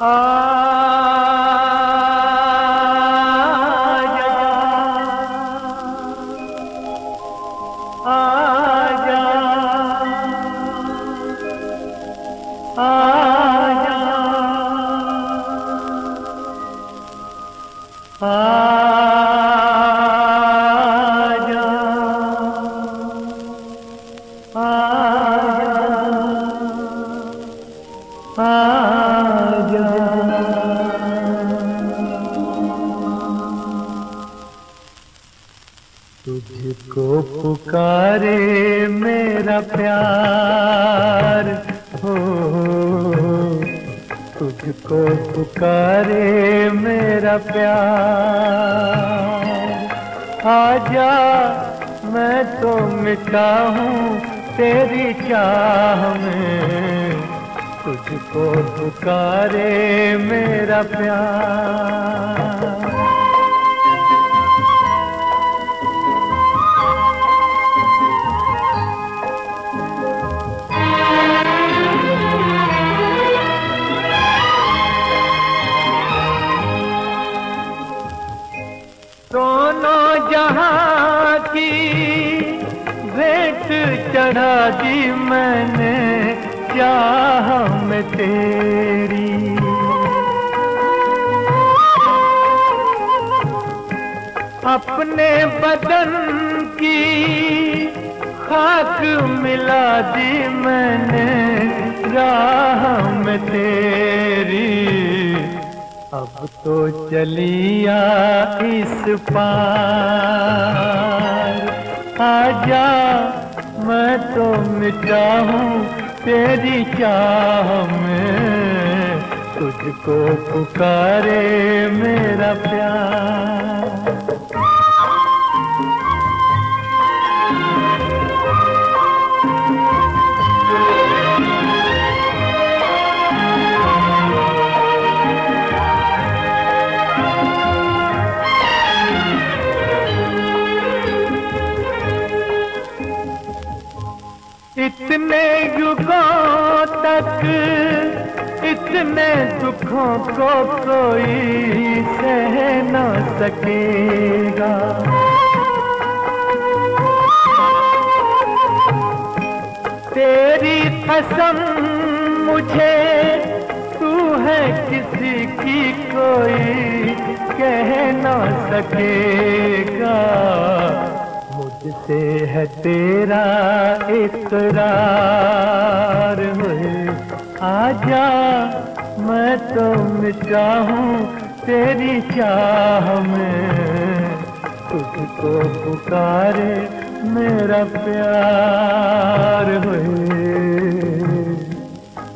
Ah. तुझको पुकारे मेरा प्यार। हो, तुझको पुकारे मेरा प्यार। आजा, मैं तो मिटा हूँ तेरी चाह में। तुझको पुकारे मेरा प्यार। दोनों जहाँ की भेंट चढ़ा दी मैंने चाह में तेरी? अपने बदन की खाक मिला दी मैंने राह में तेरी? अब तो चलिया इस पार। आजा, मैं तो मिटा हूँ तेरी चाह में। तुझको पुकारे मेरा इतने युगों तक, इतने दुखों को कोई सह न सकेगा। तेरी कसम मुझे, तू है किसी की कोई कह न सकेगा। मुझसे है तेरा इकरार। हुए आजा मैं तो मिटा हूँ, तेरी चाह में। तुझको पुकारे मेरा प्यार हुए।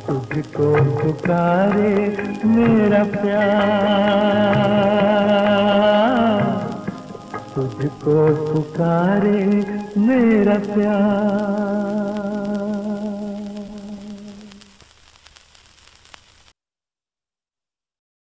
तुझको पुकारे मेरा प्यार। तुझको पुकारे मेरा प्यार।